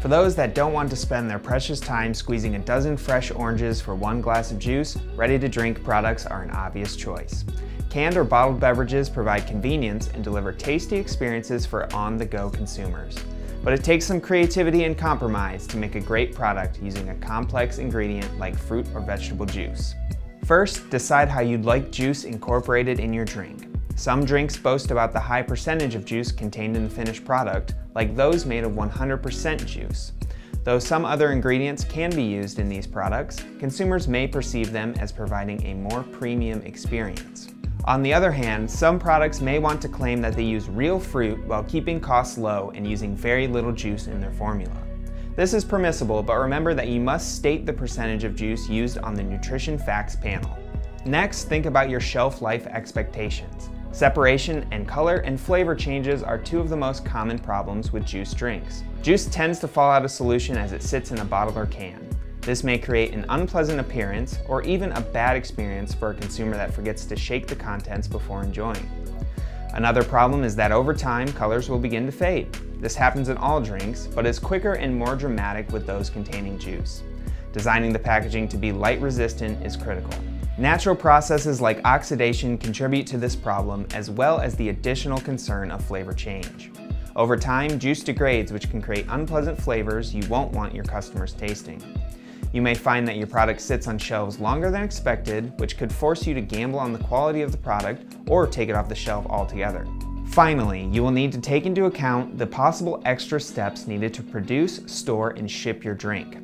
For those that don't want to spend their precious time squeezing a dozen fresh oranges for one glass of juice, ready-to-drink products are an obvious choice. Canned or bottled beverages provide convenience and deliver tasty experiences for on-the-go consumers. But it takes some creativity and compromise to make a great product using a complex ingredient like fruit or vegetable juice. First, decide how you'd like juice incorporated in your drink. Some drinks boast about the high percentage of juice contained in the finished product, like those made of 100% juice. Though some other ingredients can be used in these products, consumers may perceive them as providing a more premium experience. On the other hand, some products may want to claim that they use real fruit while keeping costs low and using very little juice in their formula. This is permissible, but remember that you must state the percentage of juice used on the nutrition facts panel. Next, think about your shelf life expectations. Separation and color and flavor changes are two of the most common problems with juice drinks. Juice tends to fall out of solution as it sits in a bottle or can. This may create an unpleasant appearance or even a bad experience for a consumer that forgets to shake the contents before enjoying. Another problem is that over time, colors will begin to fade. This happens in all drinks, but is quicker and more dramatic with those containing juice. Designing the packaging to be light resistant is critical. Natural processes like oxidation contribute to this problem as well as the additional concern of flavor change. Over time, juice degrades which can create unpleasant flavors you won't want your customers tasting. You may find that your product sits on shelves longer than expected, which could force you to gamble on the quality of the product or take it off the shelf altogether. Finally, you will need to take into account the possible extra steps needed to produce, store, and ship your drink.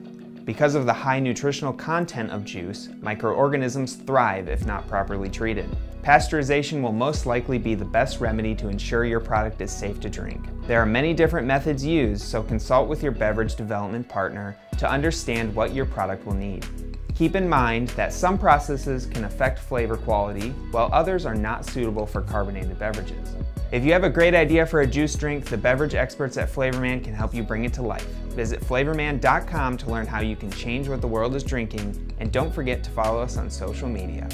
Because of the high nutritional content of juice, microorganisms thrive if not properly treated. Pasteurization will most likely be the best remedy to ensure your product is safe to drink. There are many different methods used, so consult with your beverage development partner to understand what your product will need. Keep in mind that some processes can affect flavor quality, while others are not suitable for carbonated beverages. If you have a great idea for a juice drink, the beverage experts at Flavorman can help you bring it to life. Visit flavorman.com to learn how you can change what the world is drinking, and don't forget to follow us on social media.